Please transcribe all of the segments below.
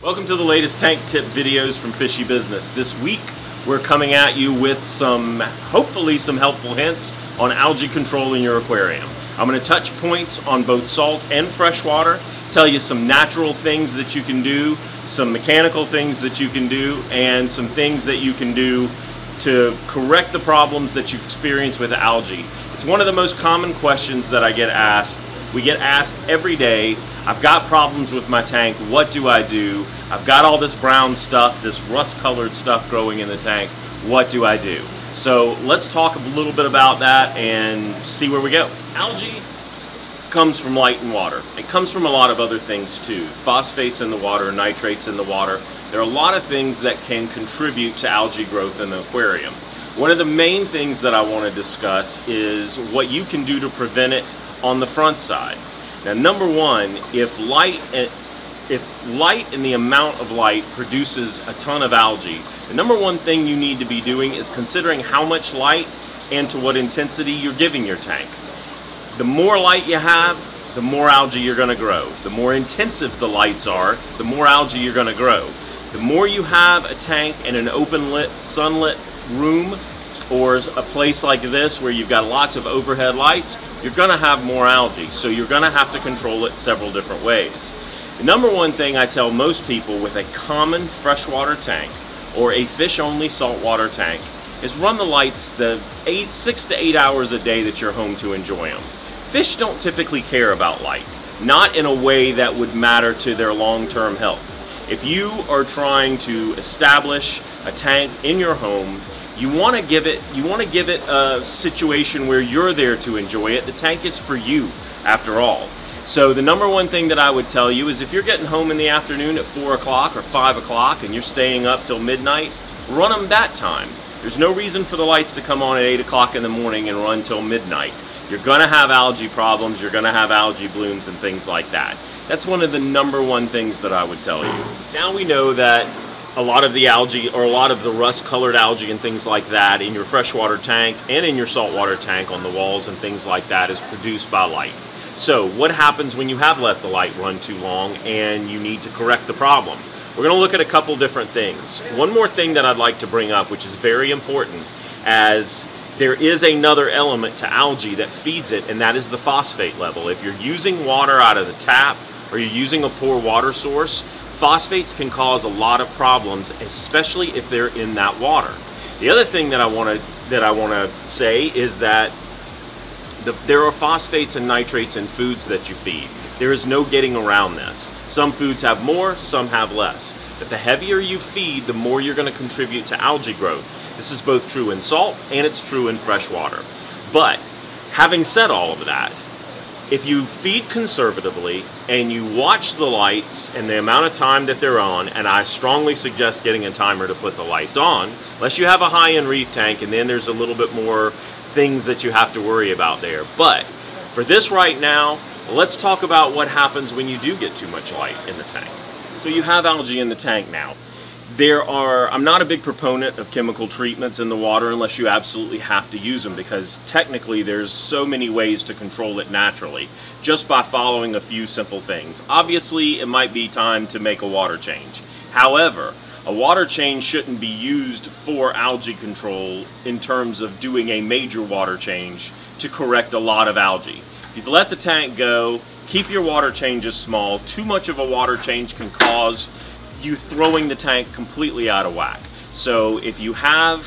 Welcome to the latest tank tip videos from Fishy Business. This week we're coming at you with some, hopefully some helpful hints on algae control in your aquarium. I'm going to touch points on both salt and freshwater, tell you some natural things that you can do, some mechanical things that you can do, and some things that you can do to correct the problems that you experience with algae. It's one of the most common questions that I get asked. We get asked every day, I've got problems with my tank, what do I do? I've got all this brown stuff, this rust colored stuff growing in the tank, what do I do? So let's talk a little bit about that and see where we go. Algae comes from light and water. It comes from a lot of other things too. Phosphates in the water, nitrates in the water. There are a lot of things that can contribute to algae growth in the aquarium. One of the main things that I want to discuss is what you can do to prevent it on the front side. Now, number one, if light, eh, if light and the amount of light produces a ton of algae, the number one thing you need to be doing is considering how much light and to what intensity you're giving your tank. The more light you have, the more algae you're going to grow. The more intensive the lights are, the more algae you're going to grow. The more you have a tank in an open lit, sunlit room, or a place like this where you've got lots of overhead lights, you're going to have more algae. So you're going to have to control it several different ways. The number one thing I tell most people with a common freshwater tank or a fish-only saltwater tank is run the lights the eight, six to eight hours a day that you're home to enjoy them. Fish don't typically care about light, not in a way that would matter to their long-term health. If you are trying to establish a tank in your home you want to give it you want to give it a situation where you're there to enjoy it. The tank is for you after all. So the number one thing that I would tell you is if you're getting home in the afternoon at 4 o'clock or 5 o'clock and you're staying up till midnight, run them that time. There's no reason for the lights to come on at 8 o'clock in the morning and run till midnight. You're going to have algae problems, you're going to have algae blooms and things like that. That's one of the number one things that I would tell you. Now we know that a lot of the algae or a lot of the rust colored algae and things like that in your freshwater tank and in your saltwater tank on the walls and things like that is produced by light. So what happens when you have let the light run too long and you need to correct the problem? We're going to look at a couple different things. One more thing that I'd like to bring up which is very important as there is another element to algae that feeds it and that is the phosphate level. If you're using water out of the tap or you're using a poor water source, Phosphates can cause a lot of problems, especially if they're in that water. The other thing that I want to that I want to say is that the, there are phosphates and nitrates in foods that you feed. There is no getting around this. Some foods have more, some have less. But the heavier you feed, the more you're going to contribute to algae growth. This is both true in salt and it's true in fresh water. But having said all of that, if you feed conservatively and you watch the lights and the amount of time that they're on, and I strongly suggest getting a timer to put the lights on, unless you have a high-end reef tank and then there's a little bit more things that you have to worry about there. But for this right now, let's talk about what happens when you do get too much light in the tank. So you have algae in the tank now. There are, I'm not a big proponent of chemical treatments in the water unless you absolutely have to use them because technically there's so many ways to control it naturally just by following a few simple things. Obviously, it might be time to make a water change. However, a water change shouldn't be used for algae control in terms of doing a major water change to correct a lot of algae. If you've let the tank go, keep your water changes small. Too much of a water change can cause you throwing the tank completely out of whack. So if you have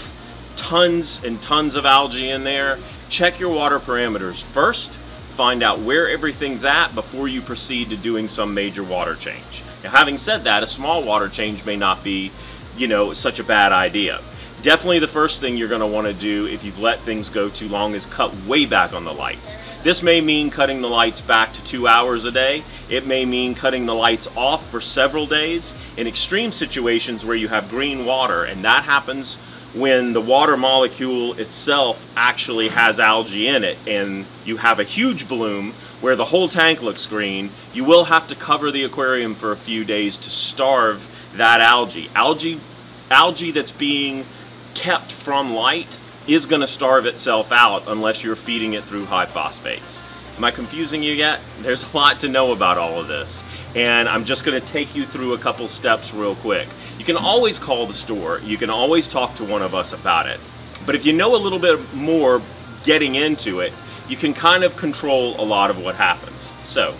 tons and tons of algae in there, check your water parameters first, find out where everything's at before you proceed to doing some major water change. Now having said that, a small water change may not be, you know, such a bad idea. Definitely the first thing you're going to want to do if you've let things go too long is cut way back on the lights. This may mean cutting the lights back to two hours a day. It may mean cutting the lights off for several days in extreme situations where you have green water and that happens when the water molecule itself actually has algae in it and you have a huge bloom where the whole tank looks green, you will have to cover the aquarium for a few days to starve that algae. Algae, algae that's being kept from light is going to starve itself out unless you're feeding it through high phosphates. Am I confusing you yet? There's a lot to know about all of this. and I'm just going to take you through a couple steps real quick. You can always call the store, you can always talk to one of us about it, but if you know a little bit more getting into it, you can kind of control a lot of what happens. So,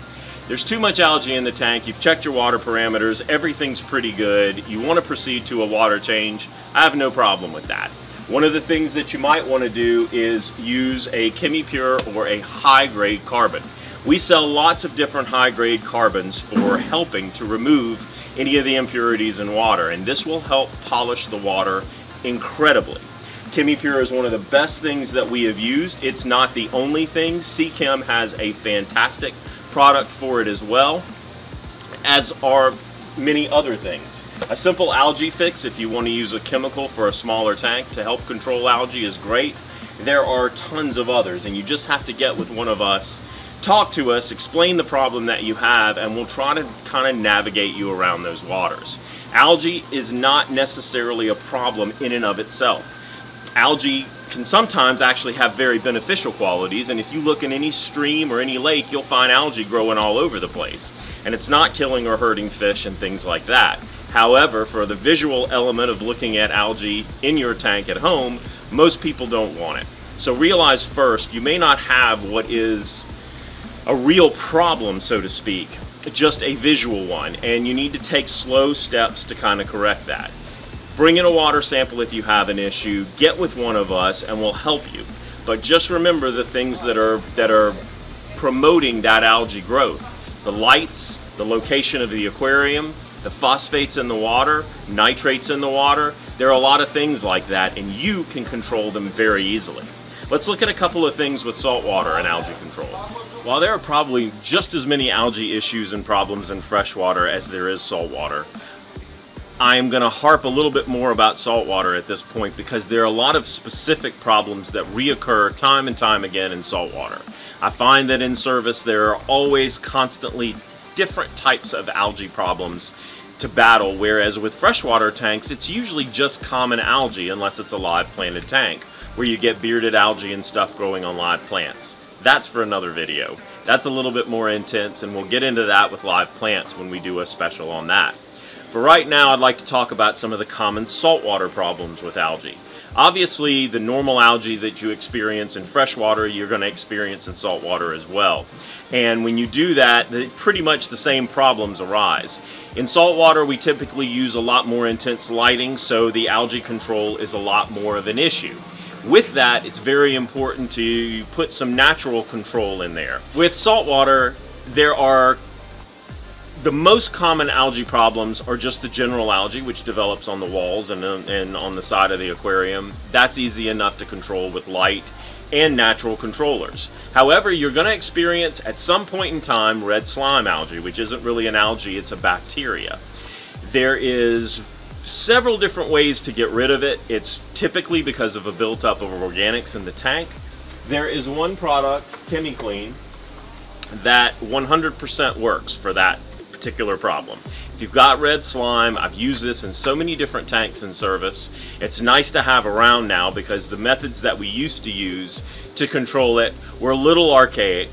there's too much algae in the tank, you've checked your water parameters, everything's pretty good, you want to proceed to a water change, I have no problem with that. One of the things that you might want to do is use a ChemiPure or a high-grade carbon. We sell lots of different high-grade carbons for helping to remove any of the impurities in water, and this will help polish the water incredibly. ChemiPure is one of the best things that we have used. It's not the only thing. Seachem has a fantastic product for it as well, as are many other things. A simple algae fix, if you want to use a chemical for a smaller tank to help control algae is great. There are tons of others, and you just have to get with one of us talk to us, explain the problem that you have, and we'll try to kind of navigate you around those waters. Algae is not necessarily a problem in and of itself. Algae can sometimes actually have very beneficial qualities, and if you look in any stream or any lake, you'll find algae growing all over the place. And it's not killing or hurting fish and things like that. However, for the visual element of looking at algae in your tank at home, most people don't want it. So realize first, you may not have what is a real problem, so to speak, just a visual one, and you need to take slow steps to kind of correct that. Bring in a water sample if you have an issue, get with one of us, and we'll help you. But just remember the things that are, that are promoting that algae growth. The lights, the location of the aquarium, the phosphates in the water, nitrates in the water, there are a lot of things like that, and you can control them very easily. Let's look at a couple of things with saltwater and algae control. While there are probably just as many algae issues and problems in freshwater as there is saltwater, I'm going to harp a little bit more about saltwater at this point because there are a lot of specific problems that reoccur time and time again in saltwater. I find that in service there are always constantly different types of algae problems to battle, whereas with freshwater tanks it's usually just common algae unless it's a live planted tank, where you get bearded algae and stuff growing on live plants. That's for another video. That's a little bit more intense and we'll get into that with live plants when we do a special on that. For right now, I'd like to talk about some of the common saltwater problems with algae. Obviously, the normal algae that you experience in freshwater, you're going to experience in saltwater as well. And when you do that, pretty much the same problems arise. In saltwater, we typically use a lot more intense lighting, so the algae control is a lot more of an issue. With that, it's very important to put some natural control in there. With saltwater, there are the most common algae problems are just the general algae, which develops on the walls and, uh, and on the side of the aquarium. That's easy enough to control with light and natural controllers. However, you're going to experience at some point in time red slime algae, which isn't really an algae, it's a bacteria. There is several different ways to get rid of it. It's typically because of a buildup of organics in the tank. There is one product, ChemiClean, that 100% works for that particular problem. If you've got red slime, I've used this in so many different tanks in service. It's nice to have around now because the methods that we used to use to control it were a little archaic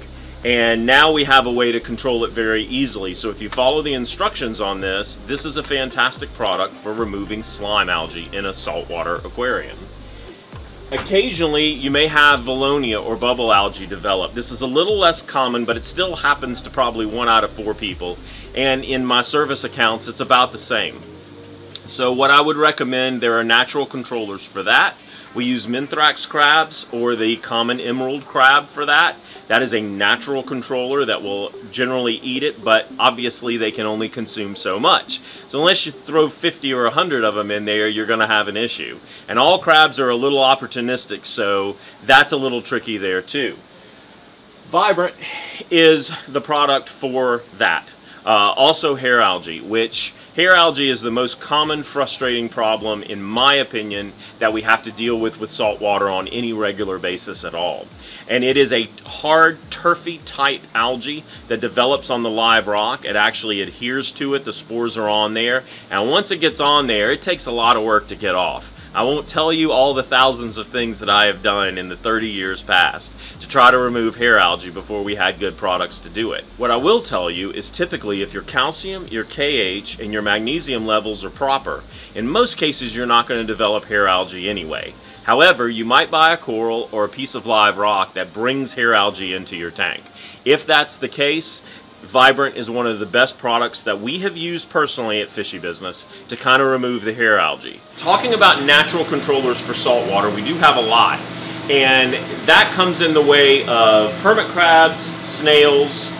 and now we have a way to control it very easily. So if you follow the instructions on this, this is a fantastic product for removing slime algae in a saltwater aquarium. Occasionally, you may have valonia or bubble algae develop. This is a little less common, but it still happens to probably one out of four people. And in my service accounts, it's about the same. So what I would recommend, there are natural controllers for that. We use Mithrax crabs or the common emerald crab for that. That is a natural controller that will generally eat it, but obviously they can only consume so much. So unless you throw 50 or 100 of them in there, you're going to have an issue. And all crabs are a little opportunistic, so that's a little tricky there too. Vibrant is the product for that. Uh, also hair algae, which hair algae is the most common frustrating problem, in my opinion, that we have to deal with with salt water on any regular basis at all. And it is a hard, turfy type algae that develops on the live rock. It actually adheres to it. The spores are on there. And once it gets on there, it takes a lot of work to get off. I won't tell you all the thousands of things that I have done in the 30 years past to try to remove hair algae before we had good products to do it. What I will tell you is typically if your calcium, your KH, and your magnesium levels are proper, in most cases you're not going to develop hair algae anyway. However, you might buy a coral or a piece of live rock that brings hair algae into your tank. If that's the case, Vibrant is one of the best products that we have used personally at Fishy Business to kind of remove the hair algae. Talking about natural controllers for saltwater, we do have a lot. And that comes in the way of hermit crabs, snails,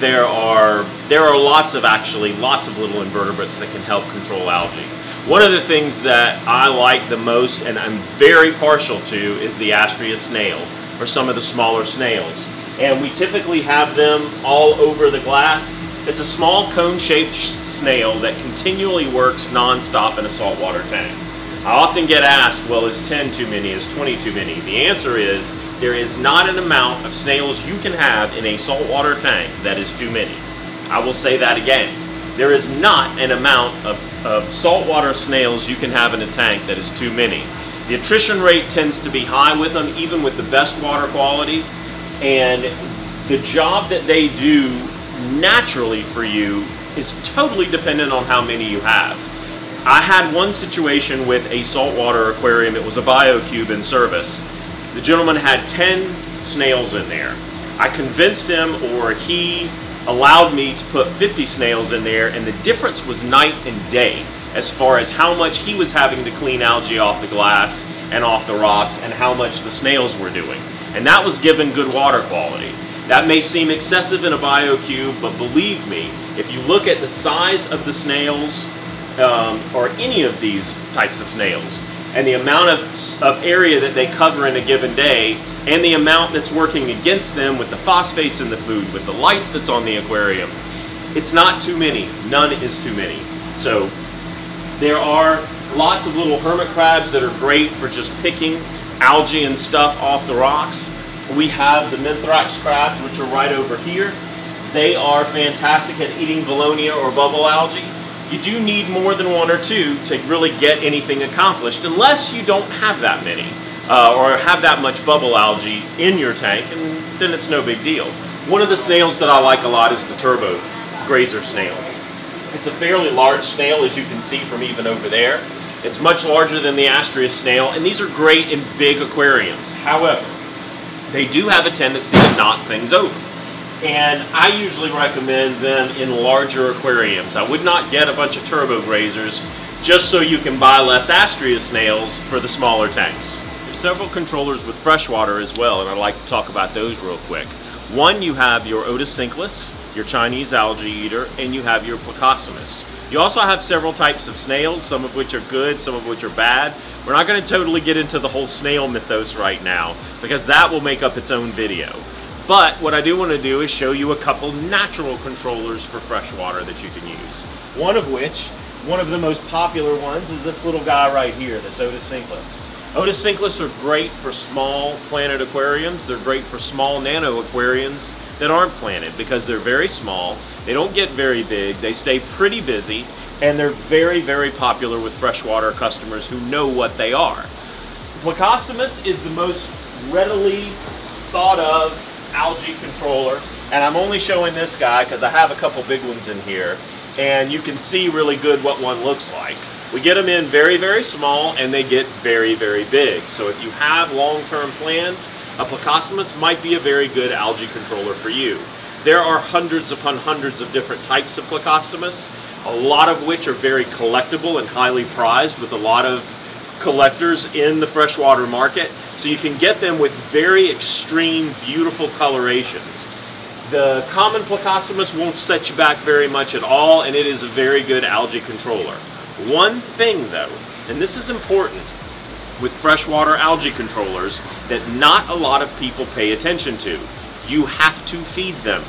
there are there are lots of actually lots of little invertebrates that can help control algae. One of the things that I like the most and I'm very partial to is the Astrea snail or some of the smaller snails and we typically have them all over the glass. It's a small cone-shaped snail that continually works non-stop in a saltwater tank. I often get asked, well, is 10 too many, is 20 too many? The answer is, there is not an amount of snails you can have in a saltwater tank that is too many. I will say that again. There is not an amount of, of saltwater snails you can have in a tank that is too many. The attrition rate tends to be high with them, even with the best water quality, and the job that they do naturally for you is totally dependent on how many you have. I had one situation with a saltwater aquarium, it was a BioCube in service. The gentleman had 10 snails in there. I convinced him, or he allowed me to put 50 snails in there, and the difference was night and day as far as how much he was having to clean algae off the glass and off the rocks and how much the snails were doing and that was given good water quality. That may seem excessive in a BioCube, but believe me, if you look at the size of the snails, um, or any of these types of snails, and the amount of, of area that they cover in a given day, and the amount that's working against them with the phosphates in the food, with the lights that's on the aquarium, it's not too many. None is too many. So there are lots of little hermit crabs that are great for just picking algae and stuff off the rocks. We have the Mithrax crabs, which are right over here. They are fantastic at eating Valonia or bubble algae. You do need more than one or two to really get anything accomplished, unless you don't have that many, uh, or have that much bubble algae in your tank, and then it's no big deal. One of the snails that I like a lot is the turbo grazer snail. It's a fairly large snail, as you can see from even over there. It's much larger than the Astrea snail, and these are great in big aquariums. However, they do have a tendency to knock things over. And I usually recommend them in larger aquariums. I would not get a bunch of turbo grazers just so you can buy less Astrea snails for the smaller tanks. There's several controllers with freshwater as well, and I'd like to talk about those real quick. One, you have your Otocinclus, your Chinese algae eater, and you have your Plecostomus. You also have several types of snails, some of which are good, some of which are bad. We're not going to totally get into the whole snail mythos right now, because that will make up its own video. But what I do want to do is show you a couple natural controllers for freshwater that you can use. One of which, one of the most popular ones, is this little guy right here, this Otocinclus. Otocinclus are great for small planted aquariums. They're great for small nano aquariums that aren't planted because they're very small they don't get very big, they stay pretty busy, and they're very, very popular with freshwater customers who know what they are. Plecostomus is the most readily thought of algae controller, and I'm only showing this guy because I have a couple big ones in here, and you can see really good what one looks like. We get them in very, very small, and they get very, very big. So if you have long-term plans, a Plecostomus might be a very good algae controller for you. There are hundreds upon hundreds of different types of Plecostomus, a lot of which are very collectible and highly prized with a lot of collectors in the freshwater market. So you can get them with very extreme, beautiful colorations. The common Plecostomus won't set you back very much at all, and it is a very good algae controller. One thing though, and this is important with freshwater algae controllers that not a lot of people pay attention to you have to feed them.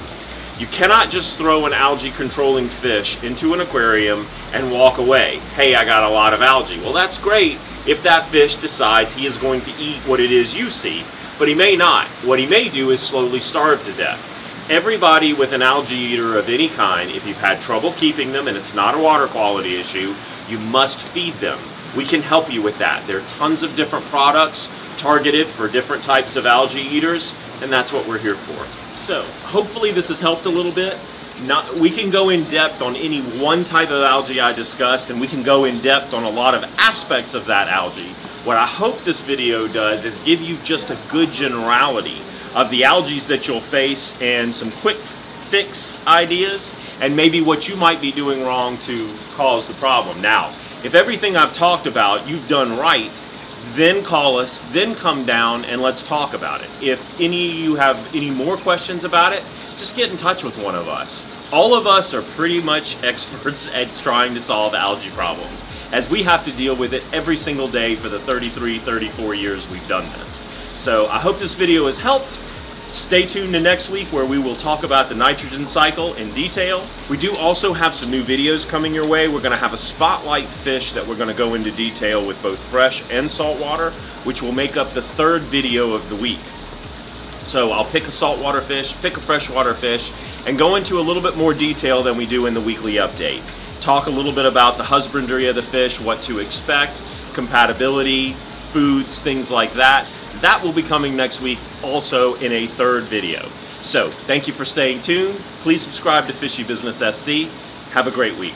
You cannot just throw an algae controlling fish into an aquarium and walk away. Hey, I got a lot of algae. Well, that's great if that fish decides he is going to eat what it is you see, but he may not. What he may do is slowly starve to death. Everybody with an algae eater of any kind, if you've had trouble keeping them and it's not a water quality issue, you must feed them. We can help you with that. There are tons of different products targeted for different types of algae eaters, and that's what we're here for. So hopefully this has helped a little bit. Not, we can go in depth on any one type of algae I discussed, and we can go in depth on a lot of aspects of that algae. What I hope this video does is give you just a good generality of the algae that you'll face and some quick fix ideas and maybe what you might be doing wrong to cause the problem. Now, if everything I've talked about you've done right, then call us, then come down and let's talk about it. If any of you have any more questions about it, just get in touch with one of us. All of us are pretty much experts at trying to solve algae problems as we have to deal with it every single day for the 33, 34 years we've done this. So I hope this video has helped. Stay tuned to next week where we will talk about the nitrogen cycle in detail. We do also have some new videos coming your way. We're going to have a spotlight fish that we're going to go into detail with both fresh and saltwater, which will make up the third video of the week. So I'll pick a saltwater fish, pick a freshwater fish, and go into a little bit more detail than we do in the weekly update talk a little bit about the husbandry of the fish, what to expect, compatibility, foods, things like that. That will be coming next week also in a third video. So thank you for staying tuned. Please subscribe to Fishy Business SC. Have a great week.